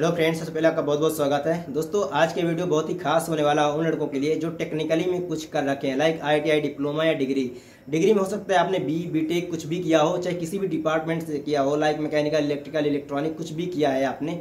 Hello friends सबसे पहले आपका बहुत बहुत स्वागत है। दोस्तों, आज के वीडियो बहुत ही खास होने वाला है उन लड़कों के लिए जो टेक्निकली में कुछ कर रखे हैं लाइक आईटीआई डिप्लोमा या डिग्री डिग्री में हो सकता है आपने बी बीटेक कुछ भी किया हो, चाहे किसी भी डिपार्टमेंट से किया हो लाइक मैकेनिकल इलेक्ट्रिकल इलेक्ट्रॉनिक कुछ भी किया है आपने।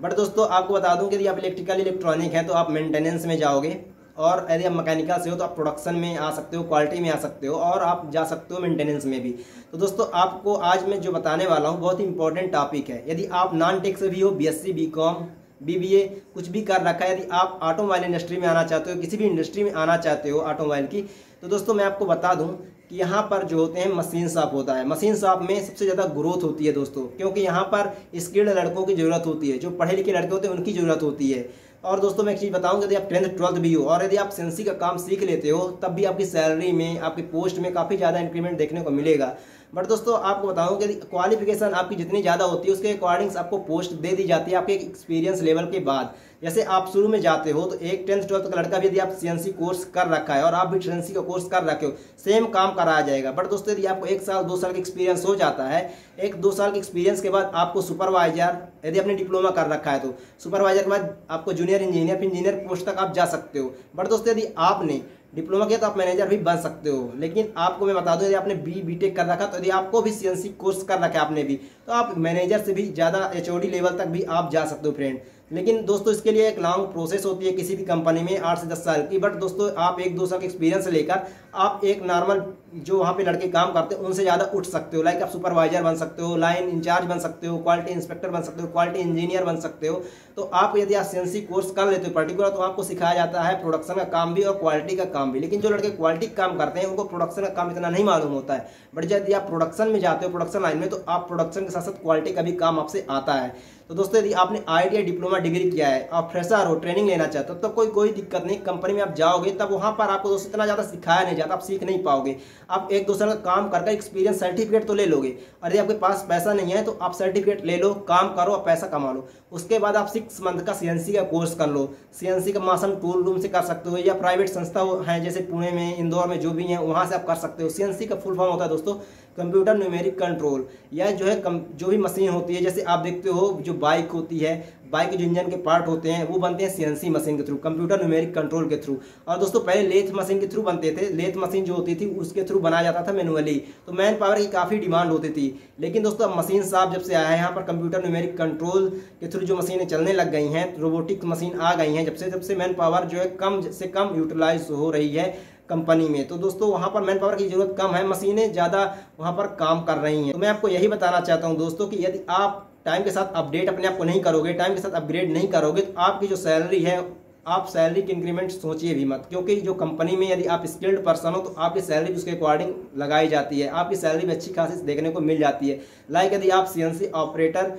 बट दोस्तों, आपको बता दूँ कि यदि आप इलेक्ट्रिकल इलेक्ट्रॉनिक है तो आप मेंटेनेंस में जाओगे। और यदि आप मैकेनिकल से हो तो आप प्रोडक्शन में आ सकते हो क्वालिटी में आ सकते हो और आप जा सकते हो मेंटेनेंस में भी। तो दोस्तों, आपको आज मैं जो बताने वाला हूँ, बहुत ही इंपॉर्टेंट टॉपिक है। यदि आप नॉन टेक से भी हो B S C B com BBA कुछ भी कर रखा है, यदि आप ऑटोमोबाइल इंडस्ट्री में आना चाहते हो, किसी भी इंडस्ट्री में आना चाहते हो ऑटोमोबाइल की तो दोस्तों, मैं आपको बता दूँ कि यहाँ पर जो होते हैं मशीन शॉप होता है। मशीन शॉप में सबसे ज़्यादा ग्रोथ होती है दोस्तों, क्योंकि यहाँ पर स्किल्ड लड़कों की ज़रूरत होती है। जो पढ़े लिखे लड़के होते हैं, उनकी ज़रूरत होती है। और दोस्तों, मैं एक चीज़ बताऊँगा यदि आप टेंथ, ट्वेल्थ भी हो, और यदि आप सेंसी का काम सीख लेते हो, तब भी आपकी सैलरी में, आपकी पोस्ट में काफ़ी ज़्यादा इंक्रीमेंट देखने को मिलेगा। बट दोस्तों, आपको बताऊँ कि क्वालिफिकेशन आपकी जितनी ज़्यादा होती है, उसके अकॉर्डिंग्स आपको पोस्ट दे दी जाती है आपके एक्सपीरियंस लेवल के बाद। जैसे आप शुरू में जाते हो तो एक टेंथ ट्वेल्थ का लड़का भी यदि आप सीएनसी कोर्स कर रखा है और आप भी सीएनसी का कोर्स कर रखे हो सेम काम कराया जाएगा। बट दोस्तों, यदि आपको एक साल, दो साल का एक्सपीरियंस हो जाता है, एक, दो साल के एक्सपीरियंस के बाद आपको सुपरवाइजर यदि आपने डिप्लोमा कर रखा है तो सुपरवाइजर के बाद आपको जूनियर इंजीनियर इंजीनियर पोस्ट तक आप जा सकते हो। बट दोस्तों, यदि आपने डिप्लोमा किया तो आप मैनेजर भी बन सकते हो। लेकिन आपको मैं बता दूँ, यदि आपने बी बीटेक कर रखा तो यदि आपको भी सीएनसी कोर्स कर रखा है आपने भी तो आप मैनेजर से भी ज़्यादा एचओडी लेवल तक भी आप जा सकते हो फ्रेंड लेकिन दोस्तों, इसके लिए एक लॉन्ग प्रोसेस होती है किसी भी कंपनी में आठ से दस साल की बट दोस्तों, आप एक दो साल का एक्सपीरियंस लेकर आप एक नॉर्मल जो वहाँ पे लड़के काम करते हैं, उनसे ज़्यादा उठ सकते हो। लाइक आप सुपरवाइजर बन सकते हो लाइन इंचार्ज बन सकते हो क्वालिटी इंस्पेक्टर बन सकते हो क्वालिटी इंजीनियर बन सकते हो। तो आप यदि आप सीएनसी कोर्स कर लेते हो पर्टिकुलर तो आपको सिखाया जाता है प्रोडक्शन का काम भी और क्वालिटी का काम भी। लेकिन जो लड़के क्वालिटी काम करते हैं, उनको प्रोडक्शन का काम इतना नहीं मालूम होता है। बट यदि आप प्रोडक्शन में जाते हो प्रोडक्शन लाइन में तो आप प्रोडक्शन के साथ साथ क्वालिटी का भी काम आपसे आता है। तो दोस्तों, यदि आपने आई डिप्लोमा डिग्री किया है, आप फ्रेशर हो ट्रेनिंग लेना चाहते हो तब तो कोई कोई दिक्कत नहीं। कंपनी में आप जाओगे, तब वहाँ पर आपको दोस्तों इतना ज़्यादा सिखाया नहीं जाता, आप सीख नहीं पाओगे। आप एक दूसरे का काम करके एक्सपीरियंस सर्टिफिकेट तो ले लोगे। और यदि आपके पास पैसा नहीं है तो आप सर्टिफिकेट ले लो, काम करो और पैसा कमा लो। उसके बाद आप सिक्स मंथ का सीएनसी का कोर्स कर लो। सीएनसी का मासन टूल रूम से कर सकते हो, या प्राइवेट संस्था हैं जैसे पुणे में, इंदौर में जो भी हैं, वहाँ से आप कर सकते हो। सीएनसी का फुल फॉर्म होता है दोस्तों। कंप्यूटर न्यूमेरिक कंट्रोल या जो है कम, जो भी मशीन होती है जैसे आप देखते हो जो बाइक होती है बाइक जो इंजन के पार्ट होते हैं वो बनते हैं सीएनसी मशीन के थ्रू कंप्यूटर न्यूमेरिक कंट्रोल के थ्रू। और दोस्तों पहले लेथ मशीन के थ्रू बनते थे लेथ मशीन जो होती थी उसके थ्रू बनाया जाता था मैनुअली तो मैन पावर की काफ़ी डिमांड होती थी। लेकिन दोस्तों अब मशीन साहब जब से आया है यहाँ पर कंप्यूटर न्यूमेरिक कंट्रोल के थ्रू जो मशीनें चलने लग गई हैं रोबोटिक मशीन आ गई हैं जब से जब से मैन पावर जो है कम से कम यूटिलाइज हो रही है कंपनी में। तो दोस्तों, वहाँ पर मैन पावर की ज़रूरत कम है, मशीनें ज़्यादा वहाँ पर काम कर रही हैं। तो मैं आपको यही बताना चाहता हूँ दोस्तों कि यदि आप टाइम के साथ अपडेट अपने आप को नहीं करोगे टाइम के साथ अपग्रेड नहीं करोगे तो आपकी जो सैलरी है, आप सैलरी की इंक्रीमेंट सोचिए भी मत। क्योंकि जो कंपनी में यदि आप स्किल्ड पर्सन हो तो आपकी सैलरी उसके अकॉर्डिंग लगाई जाती है। आपकी सैलरी भी अच्छी खासी देखने को मिल जाती है। लाइक यदि आप सीएनसी ऑपरेटर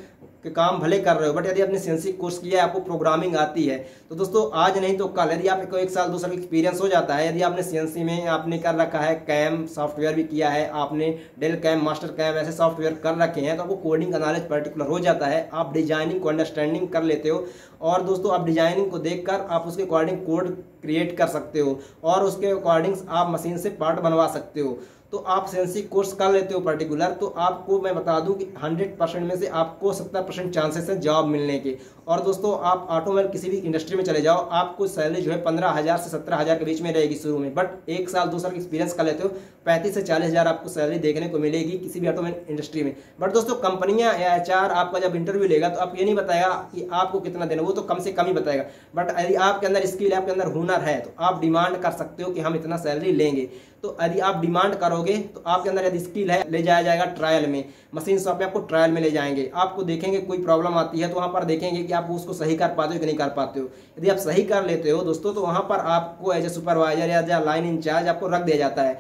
के काम भले कर रहे हो बट यदि आपने सेंसिक कोर्स किया है, आपको प्रोग्रामिंग आती है तो दोस्तों आज नहीं तो कल, यदि आपको एक साल, दो साल एक्सपीरियंस हो जाता है, यदि आपने सीएनसी में आपने कर रखा है कैम सॉफ्टवेयर भी किया है, आपने डेल कैम मास्टर कैम ऐसे सॉफ्टवेयर कर रखे हैं तो आपको कोडिंग का नॉलेज पर्टिकुलर हो जाता है, आप डिज़ाइनिंग को अंडरस्टैंडिंग कर लेते हो, और दोस्तों आप डिज़ाइनिंग को देखकर आप उसके अकॉर्डिंग कोड क्रिएट कर सकते हो, और उसके अकॉर्डिंग आप मशीन से पार्ट बनवा सकते हो। तो आप सेंसी कोर्स कर लेते हो पर्टिकुलर तो आपको मैं बता दूँ कि 100 परसेंट में से आपको 70 परसेंट चांसेस हैं जॉब मिलने के। और दोस्तों, आप ऑटोमोबाइल किसी भी इंडस्ट्री में चले जाओ, आपको सैलरी जो है पंद्रह हज़ार से सत्रह हज़ार के बीच में रहेगी शुरू में बट एक साल, दो साल का एक्सपीरियंस कर लेते हो पैंतीस से चालीस हज़ार आपको सैलरी देखने को मिलेगी किसी भी ऑटोमोबाइल इंडस्ट्री में। बट दोस्तों, कंपनियाँ या एच आपका जब इंटरव्यू लेगा तो आप ये नहीं बताएगा कि आपको कितना देना, वो तो कम से कम ही बताएगा। बट यदि आपके अंदर स्किल आपके अंदर हुनर है तो आप डिमांड कर सकते हो कि हम इतना सैलरी लेंगे। तो यदि आप डिमांड करोगे तो आपके अंदर यदि स्किल है, ले जाया जाएगा ट्रायल में। मशीन शॉप में आपको ट्रायल में ले जाएँगे। आपको देखेंगे कोई प्रॉब्लम आती है तो वहाँ पर देखेंगे कि आप उसको सही कर पाते हो कि नहीं कर पाते हो। यदि आप सही कर लेते हो दोस्तों तो वहाँ पर आपको एज ए सुपरवाइजर या लाइन इंचार्ज आपको रख दिया जाता है।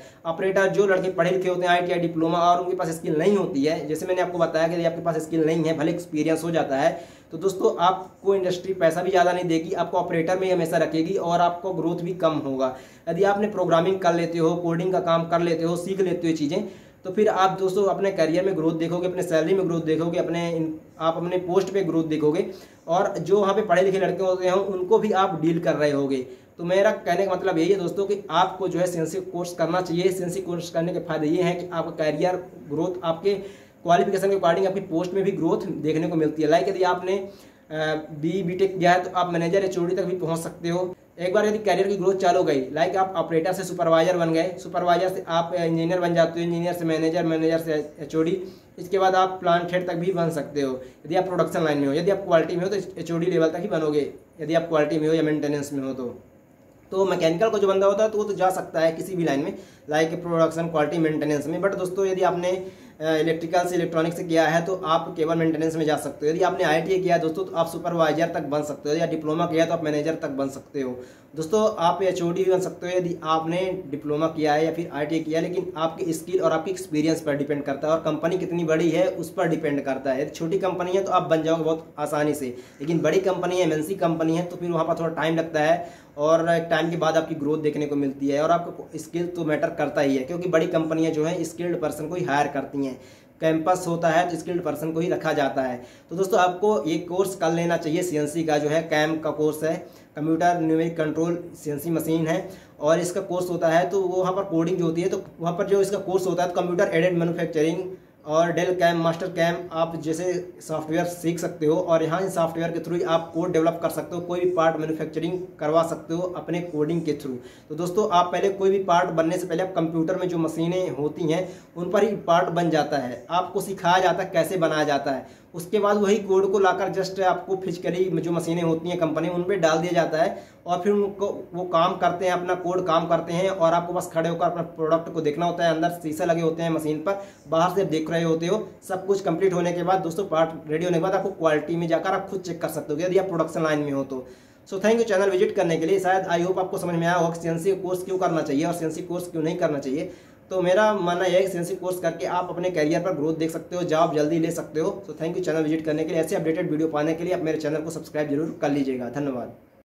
ऑपरेटर जो लड़के पढ़े लिखे होते हैं आईटीआई डिप्लोमा और उनके पास स्किल नहीं होती है, जैसे मैंने आपको बताया कि यदि आपके पास स्किल नहीं है, भले एक्सपीरियंस हो जाता है तो दोस्तों आपको इंडस्ट्री पैसा भी ज़्यादा नहीं देगी, आपको ऑपरेटर में हमेशा रखेगी और आपको ग्रोथ भी कम होगा। यदि आपने प्रोग्रामिंग कर लेते हो कोडिंग का काम कर लेते हो, सीख लेते हो चीज़ें तो फिर आप दोस्तों अपने करियर में ग्रोथ देखोगे, अपने सैलरी में ग्रोथ देखोगे, अपने आप अपने पोस्ट पे ग्रोथ देखोगे, और जो वहाँ पे पढ़े लिखे लड़के होते हैं, उनको भी आप डील कर रहे होगे। तो मेरा कहने का मतलब यही है दोस्तों कि आपको जो है सेंसी कोर्स करना चाहिए। सेंसी कोर्स करने के फ़ायदे ये हैं कि आपका करियर ग्रोथ आपके क्वालिफिकेशन के अकॉर्डिंग आपकी पोस्ट में भी ग्रोथ देखने को मिलती है। लाइक यदि आपने बी बी टेक किया है तो आप मैनेजर एचओडी तक भी पहुँच सकते हो। एक बार यदि करियर की ग्रोथ चालू गई लाइक आप ऑपरेटर से सुपरवाइजर बन गए सुपरवाइजर से आप इंजीनियर बन जाते हो इंजीनियर से मैनेजर मैनेजर से एचओडी इसके बाद आप प्लांट हेड तक भी बन सकते हो। यदि आप प्रोडक्शन लाइन में हो, यदि आप क्वालिटी में हो तो एचओडी लेवल तक ही बनोगे। यदि आप क्वालिटी में हो या मेंटेनेंस में हो तो। तो मैकेनिकल का जो बंदा होता है तो वो तो जा सकता है किसी भी लाइन में लाइक प्रोडक्शन क्वालिटी मेंटेनेंस में। बट दोस्तों, यदि आपने इलेक्ट्रिकल से इलेक्ट्रॉनिक से किया है तो आप केवल मेंटेनेंस में जा सकते हो। यदि आपने आई किया है, दोस्तों तो आप सुपरवाइजर तक बन सकते हो, या डिप्लोमा किया है तो आप मैनेजर तक बन सकते हो। दोस्तों, आप एचओडी भी बन सकते हो, यदि आपने डिप्लोमा किया है या फिर आई किया है, लेकिन आपकी स्किल और आपकी एक्सपीरियंस पर डिपेंड करता है, और कंपनी कितनी बड़ी है, उस पर डिपेंड करता है। यदि छोटी कंपनी है तो आप बन जाओगे बहुत आसानी से, लेकिन बड़ी कंपनी है एम कंपनी है तो फिर वहाँ पर थोड़ा टाइम लगता है, और टाइम के बाद आपकी ग्रोथ देखने को मिलती है, और आपको स्किल तो मैटर करता ही है, क्योंकि बड़ी कंपनियाँ जो है स्किल्ड पर्सन को ही हायर करती हैं। कैंपस होता है तो स्किल्ड पर्सन को ही रखा जाता है। तो दोस्तों, आपको ये कोर्स कर लेना चाहिए सीएनसी का जो है कैम का कोर्स है। Computer numeric control CNC machine है। और इसका कोर्स होता है तो वहाँ पर कोडिंग जो होती है तो वहाँ पर जो इसका कोर्स होता है तो कंप्यूटर एडेड मैनुफैक्चरिंग और डेल कैम, मास्टर कैम, आप जैसे सॉफ्टवेयर सीख सकते हो और यहाँ इन सॉफ्टवेयर के थ्रू आप कोड डेवलप कर सकते हो, कोई भी पार्ट मैन्युफैक्चरिंग करवा सकते हो अपने कोडिंग के थ्रू। तो दोस्तों, आप पहले कोई भी पार्ट बनने से पहले आप कंप्यूटर में जो मशीनें होती हैं, उन पर ही पार्ट बन जाता है। आपको सिखाया जाता है कैसे बनाया जाता है। उसके बाद वही कोड को लाकर जस्ट आपको फिजिकली जो मशीनें होती हैं कंपनी उन पर डाल दिया जाता है और फिर उनको, वो काम करते हैं, अपना कोड काम करते हैं और आपको बस खड़े होकर अपना प्रोडक्ट को देखना होता है, अंदर शीशे लगे होते हैं मशीन पर, बाहर से देख रहे होते हो, सब कुछ कंप्लीट होने के बाद दोस्तों पार्ट रेडी होने के बाद आपको क्वालिटी में जाकर आप खुद चेक कर सकते हो यदि आप प्रोडक्शन लाइन में हो तो। So thank you channel visit करने के लिए। शायद आई होप आपको समझ में आया होगा सीएनसी कोर्स क्यों करना चाहिए और सीएनसी कोर्स क्यों नहीं करना चाहिए। तो मेरा मानना यह है कि सेंसिव कोर्स करके आप अपने करियर पर ग्रोथ देख सकते हो जॉब जल्दी ले सकते हो। तो थैंक यू चैनल विज़िट करने के लिए। ऐसे अपडेटेड वीडियो पाने के लिए आप मेरे चैनल को सब्सक्राइब ज़रूर कर लीजिएगा। धन्यवाद।